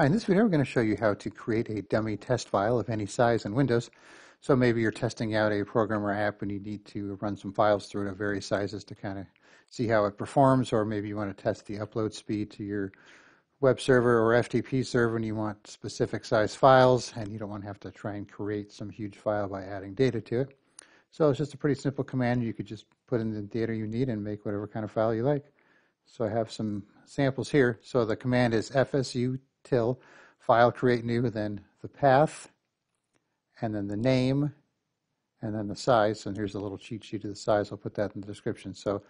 Hi, in this video we're going to show you how to create a dummy test file of any size in Windows. So maybe you're testing out a program or app and you need to run some files through it of various sizes to kind of see how it performs or maybe you want to test the upload speed to your web server or FTP server and you want specific size files and you don't want to have to try and create some huge file by adding data to it. So it's just a pretty simple command. You could just put in the data you need and make whatever kind of file you like. So I have some samples here. So the command is fsu till file create new, then the path, and then the name, and then the size. And here's a little cheat sheet of the size. I'll put that in the description. So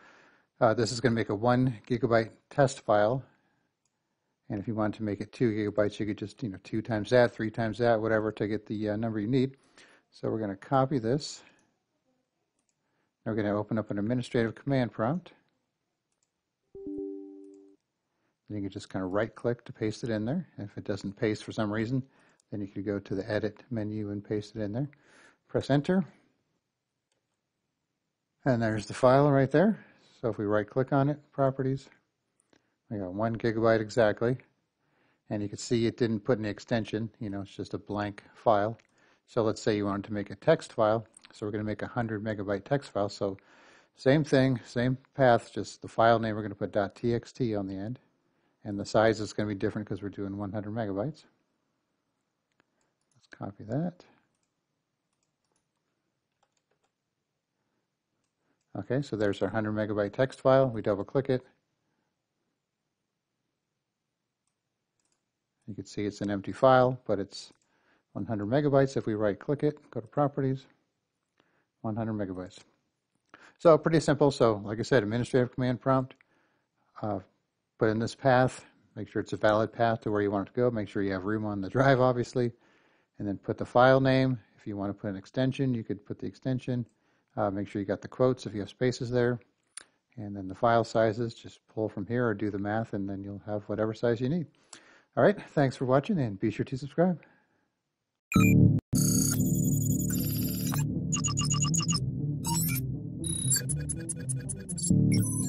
uh, this is going to make a one gigabyte test file. And if you want to make it two gigabytes, you could just, you know, two times that, three times that, whatever, to get the uh, number you need. So we're going to copy this. We're going to open up an administrative command prompt. You can just kind of right click to paste it in there. If it doesn't paste for some reason, then you could go to the edit menu and paste it in there. Press enter. And there's the file right there. So if we right click on it, properties, we got one gigabyte exactly. And you can see it didn't put any extension, you know, it's just a blank file. So let's say you wanted to make a text file. So we're going to make a 100 megabyte text file. So same thing, same path, just the file name, we're going to put .txt on the end. And the size is going to be different because we're doing 100 megabytes. Let's copy that. Okay, so there's our 100 megabyte text file. We double click it. You can see it's an empty file, but it's 100 megabytes. If we right click it, go to properties, 100 megabytes. So pretty simple. So like I said, administrative command prompt, uh, put in this path, make sure it's a valid path to where you want it to go, make sure you have room on the drive, obviously, and then put the file name. If you want to put an extension, you could put the extension. Uh, make sure you got the quotes if you have spaces there. And then the file sizes, just pull from here or do the math, and then you'll have whatever size you need. All right, thanks for watching, and be sure to subscribe.